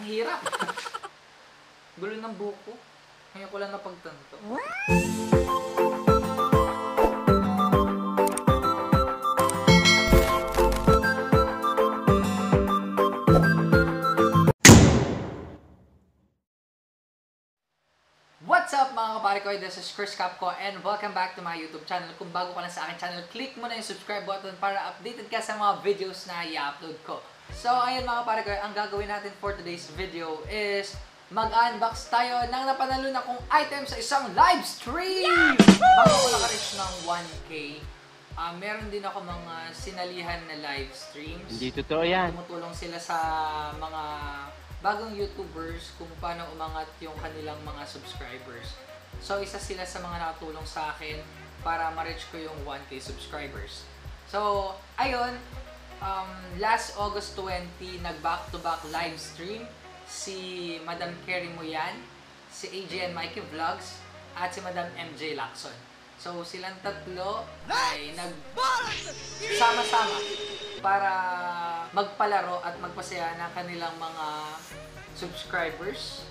Ang hirap. Gulo ng buko. Ngayon ko lang napagtanto. What's up mga kapare ko? This is Chris Capco and welcome back to my YouTube channel. Kung bago ka lang sa akin channel, click mo na yung subscribe button para updated ka sa mga videos na i-upload ko. So ayun mga ko, ang gagawin natin for today's video is mag-unbox tayo ng napanalo na kong item sa isang live stream! Bago ko naka-reach ng 1K, ah, meron din ako mga sinalihan na live streams. Hindi totoo yan. Tumutulong sila sa mga bagong YouTubers kung paano umangat yung kanilang mga subscribers. So, isa sila sa mga nakatulong sa akin para ma-reach ko yung 1K subscribers. So, ayun, um, last August 20, nag-back-to-back live stream si Madam Kerry Muyan, si AJN Mikey Vlogs, at si Madam MJ Lacson. So, silang tatlo ay nag sama-sama para magpalaro at magpasaya ng kanilang mga subscribers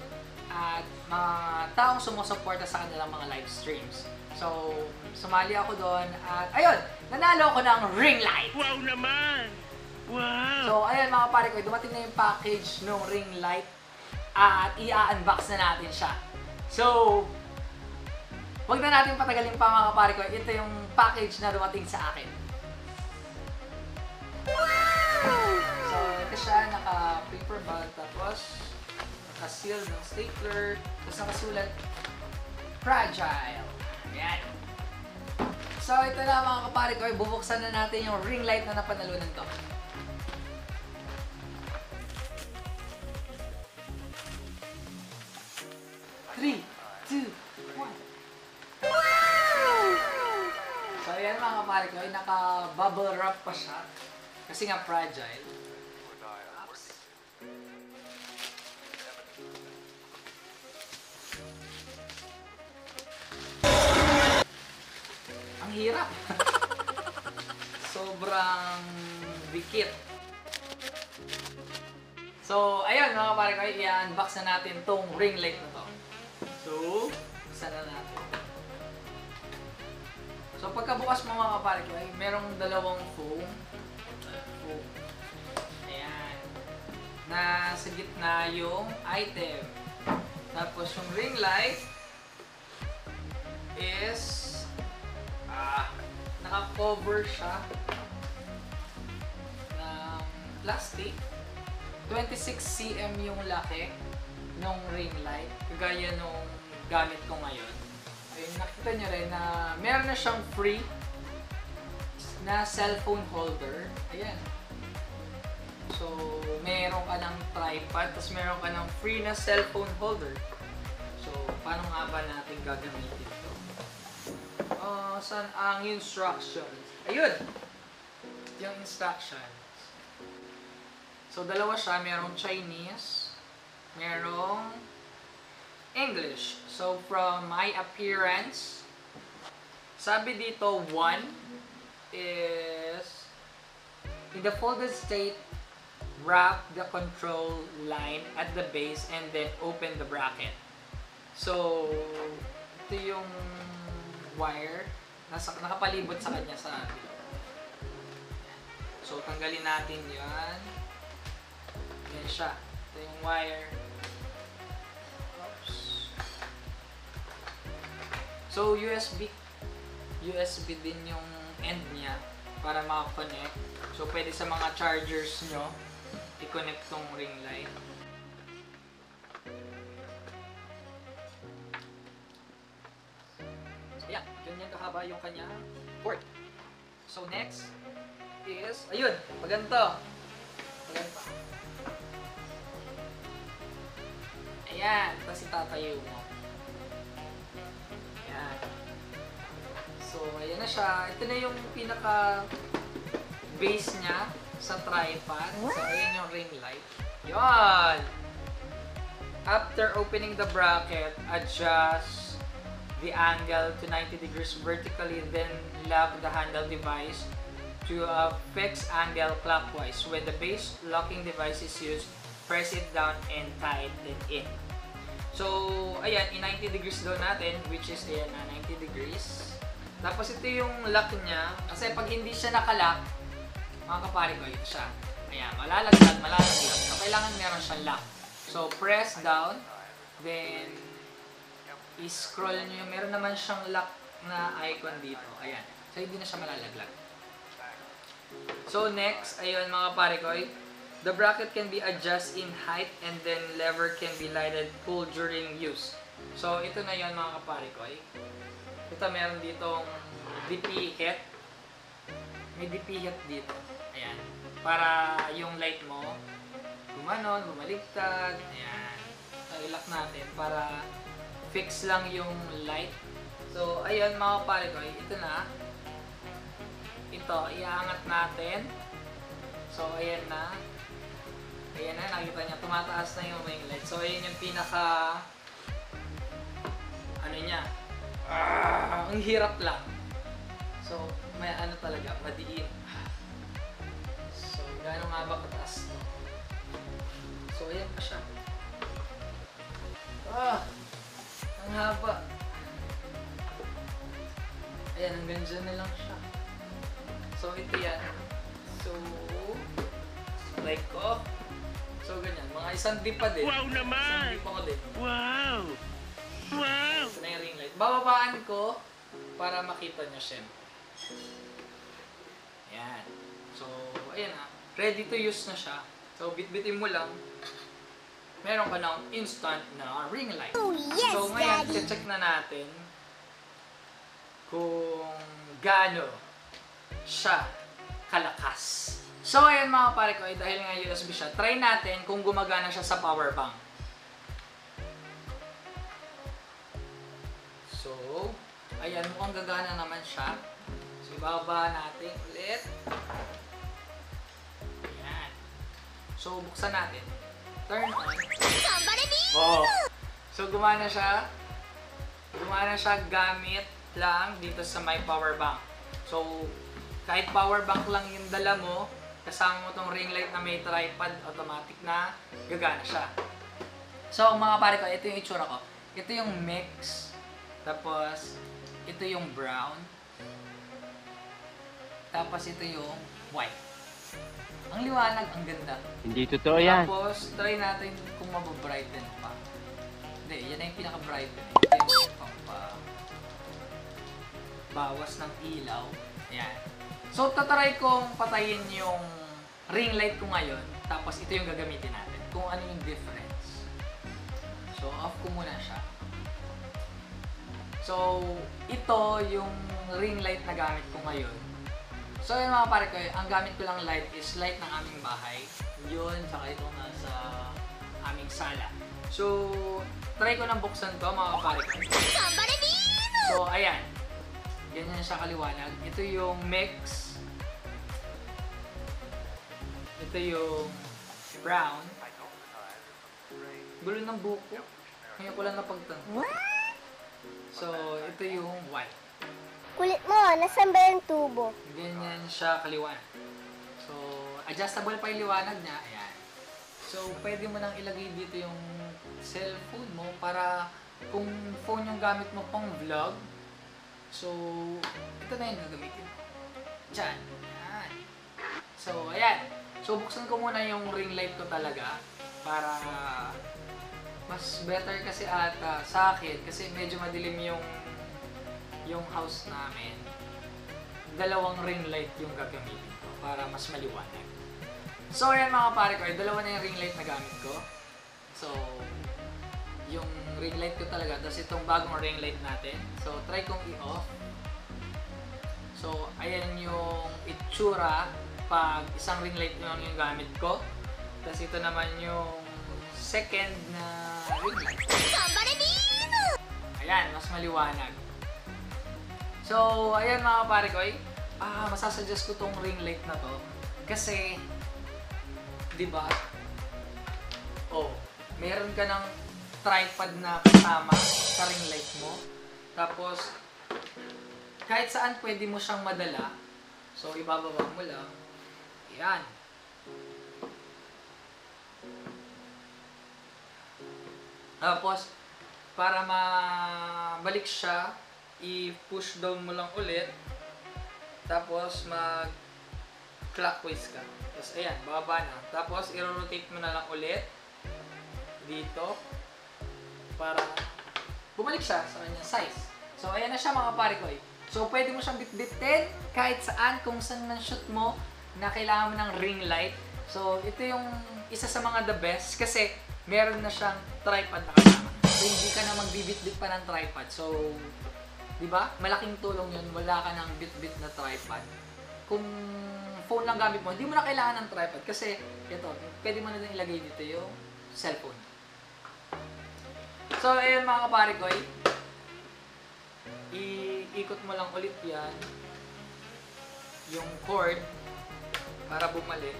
at mga taong sumusuporta sa kanilang mga live streams. So, sumali ako doon at ayun, nanalo ako ng ring light. Wow naman! Wow! So, ayun mga pare ko, dumating na yung package ng ring light at i-unbox na natin siya. So, wag na natin patagalin pa mga pare ko. Ito yung package na dumating sa akin. So, ito siya, naka-paper bag, tapos naka-seal ng stapler, tapos nakasulat, fragile. Ayan. So, ito na mga kapare ko, bubuksan na natin yung ring light na napanalunan ko. Three, two, one. So, ayan mga kapare ko, naka-bubble wrap pa siya. Kasi nga fragile. Ang hirap. Sobrang dikit. So, ayun mga kapare ko, i-unbox na natin tong ring light na to. So, buksan na natin. So, pagkabukas mo mga kapare ko, merong dalawang foam. Foam. Ayan. Na sa gitna yung item. Tapos yung ring light naka-cover siya ng plastic. 26 cm yung laki ng ring light. Kagaya nung gamit ko ngayon. Ayun, nakita niyo rin na meron na siyang free na cellphone holder. Ayan. So, meron ka ng tripod, tapos meron ka ng free na cellphone holder. So, paano nga ba natin gagamitin ito? Saan ang instructions? Ayun! Yung instructions. So, dalawa siya. Merong Chinese. Merong English. So, from my appearance, sabi dito, one is, in the folded state, wrap the control line at the base and then open the bracket. So, ito yung wire. Nasa, nakapalibot sa kanya sa So, tanggalin natin yan. Yan siya. Ito yung wire. Oops. So, USB. USB din yung end niya para makakonect. So, pwede sa mga chargers nyo, i-connect tong ring light. Kahaba yung kanya port. So, next is, ayun, paganto. Paganto. Ayan, tapos itatayo mo. Ayan. So, ayan na siya. Ito na yung pinaka base niya sa tripod. So, ayan yung ring light. Yun! After opening the bracket, adjust the angle to 90 degrees vertically, then lock the handle device to a fixed angle clockwise. When the base locking device is used, press it down and tighten it in. So, ayan, i-90 degrees daw natin, which is, ayan na, 90 degrees. Tapos ito yung lock niya, kasi pag hindi siya nakalock, mga kapari ko, ito siya. Ayan, malalaglag, malalaglag. So, kailangan meron siyang lock. So, press down, then, i-scroll nyo meron naman siyang lock na icon dito. Ayan. So, hindi na siya malalaglag. So, next, ayun mga pare ko, the bracket can be adjust in height and then lever can be lighted pull during use. So, ito na yun mga kapare ko. Ito meron ditong DP head. May DP head dito. Ayan. Para yung light mo, gumanon, bumaligtad. Ayan. So, ilock natin para fix lang yung light. So, ayun mga ko, ito na. Ito, iaangat natin. So, ayan na. Ayan na, nakita niya, tumataas na yung ring light. So, ayan yung pinaka, ano niya, ah, ang hirap lang. So, may ano talaga, madiin. So, gaano nga ba kataas? So, ayan pa siya. Ah, ang haba. Ayan, hanggang dyan na lang siya. So, ito yan. So, like ko. So, ganyan. Mga isang dip pa din. Wow naman! Isang dip ako din. Wow! Wow! Ito na yung ring light. Bababaan ko para makita nyo siya. Yan. So, ayan na. Ready to use na siya. So, bitbitin mo lang. Meron ka ng instant na ring light. Oh, yes, so, ngayon, Daddy. check na natin kung gaano siya kalakas. So, ayan mga pare ko, eh, dahil nga USB siya, try natin kung gumagana siya sa power bank. So, ayan, mukhang gagana naman siya. So, ibaba natin ulit. Ayan. So, buksan natin. Turn on. Oo. So, gumana siya. Gumana siya gamit lang dito sa my power bank. So, kahit power bank lang yung dala mo, kasama mo tong ring light na may tripod, automatic na gagana siya. So, mga pare ko, ito yung itsura ko. Ito yung mix. Tapos, ito yung brown. Tapos, ito yung white. Ang liwanag, ang ganda. Hindi totoo yan. Tapos, try natin kung mababrighten pa. Hindi, yan na yung pinaka-brighten. Ito yung pampa bawas ng ilaw. Ayan. So, tatry kong patayin yung ring light ko ngayon. Tapos, ito yung gagamitin natin. Kung ano yung difference. So, off ko muna siya. So, ito yung ring light na gamit ko ngayon. So, yung mga pare ko, ang gamit ko lang light is light ng aming bahay. Yun, saka ito nasa aming sala. So, try ko nang buksan to mga pare ko. So, ayan. Ganyan siya kaliwanag. Ito yung mix. Ito yung brown. Gulo ng buko. Ngayon ko lang napagtanto. So, ito yung white. Kulit mo, nasan ba yung tubo? Ganyan siya kaliwanag. So, adjustable pa yung liwanag niya. Ayan. So, pwede mo nang ilagay dito yung cellphone mo para kung phone yung gamit mo pang vlog, so, ito na yung gagamitin mo. Diyan. Ayan. So, ayan. So, buksan ko muna yung ring light ko talaga para mas better kasi ata sa akin kasi medyo madilim yung yung house namin, dalawang ring light yung gagamitin ko para mas maliwanag. So, ayan mga pare ko, dalawa na yung ring light na gamit ko. So, yung ring light ko talaga, tapos itong bagong ring light natin. So, try kong i-off. So, ayan yung itsura pag isang ring light lang yung gamit ko. Tapos ito naman yung second na ring light. Ayan, mas maliwanag. So, ayan mga pare ko, ay, ah, masasuggest ko tong ring light na to. Kasi, di ba, oh, meron ka ng tripod na kasama sa ring light mo. Tapos, kahit saan pwede mo siyang madala. So, ibababa mo lang. Ayan. Tapos, para mabalik siya, i-push down mo lang ulit. Tapos, mag clockwise ka. Tapos, ayan, bababa na. Tapos, i-rotate mo na lang ulit. Dito. Para bumalik siya sa kanyang size. So, ayan na siya mga pare ko eh. So, pwede mo siyang bitbitin kahit saan, kung saan man shoot mo na kailangan mo ng ring light. So, ito yung isa sa mga the best kasi meron na siyang tripod na kasama. So, hindi ka na magbibitbit pa ng tripod. So, di ba? Malaking tulong yun. Wala ka ng bit-bit na tripod. Kung phone lang gamit mo, hindi mo na kailangan ng tripod kasi ito, pwede mo na din ilagay dito yung cellphone. So, ayun mga kapare ko, eh. iikot mo lang ulit yan yung cord para bumalik.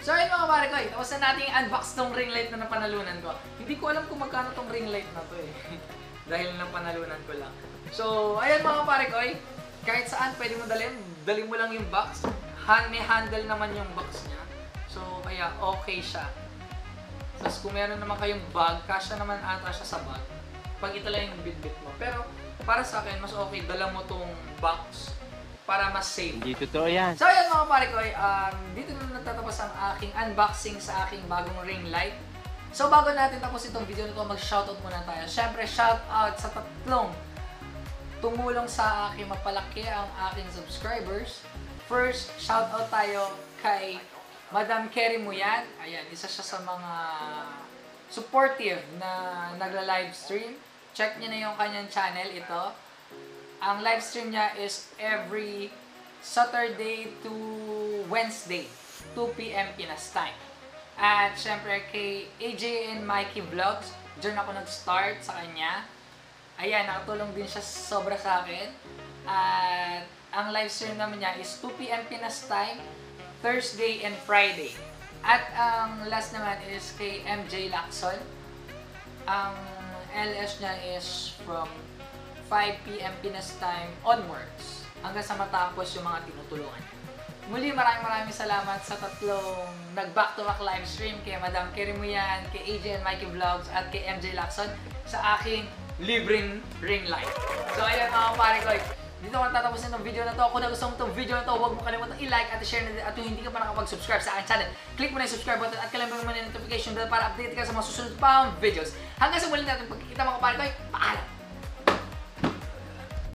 So, ayun mga kapare ko, eh. tapos na natin unbox tong ring light na napanalunan ko. Hindi ko alam kung magkano tong ring light na to eh. Dahil napanalunan ko lang. So, ayun mga kapare ko, eh. kahit saan pwede mo dalhin, dalhin mo lang yung box. Han, may handle naman yung box niya. So, kaya okay siya. Tapos kung meron naman kayong bag, kasya naman ata siya sa bag. Pag ito lang yung bit mo. Pero para sa akin, mas okay dala mo tong box para mas safe. Hindi totoo yan. So ayan mga pare ko, um, dito na natatapos ang aking unboxing sa aking bagong ring light. So bago natin tapos itong video na to, mag-shoutout muna tayo. Siyempre, shoutout sa tatlong tumulong sa akin mapalaki ang aking subscribers. First, shoutout tayo kay Madam Kerry Muyan. Ayan, isa siya sa mga supportive na nagla-live stream. Check niyo na yung kanyang channel ito. Ang live stream niya is every Saturday to Wednesday, 2 p.m. Pinas time. At syempre kay AJ and Mikey Vlogs, dyan ako nag-start sa kanya. Ayan, nakatulong din siya sobra sa akin. At ang live stream naman niya is 2 p.m. Pinas time, Thursday and Friday. At ang last naman is kay MJ Lacson. Ang LS niya is from 5 p.m. Pinas time onwards hanggang sa matapos yung mga tinutulungan niya. Muli maraming maraming salamat sa tatlong nag-back to back live stream kay Madam Kerimuyan, kay AJ and Mikey Vlogs at kay MJ Lacson sa aking libreng ring light. So ayan mga pare ko, dito ko natatapusin itong video na to. Kung nagustuhan mo itong video na to, huwag mo kalimutan i-like at i-share na. At kung hindi ka pa nakapag-subscribe sa aking channel, click mo na yung subscribe button at kalimutan mo na yung notification bell para update ka sa mga susunod pang videos. Hanggang sa muli natin pagkikita mga pare ko, paalam!